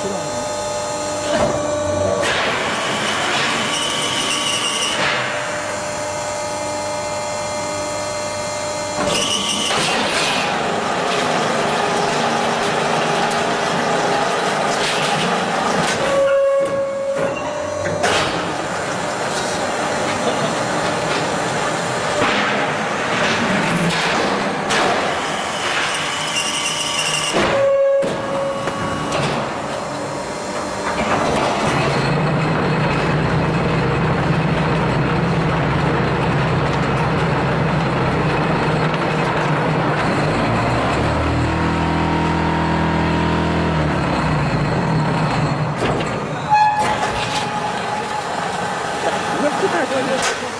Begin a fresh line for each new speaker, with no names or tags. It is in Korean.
필요합니다. 아, Thank you.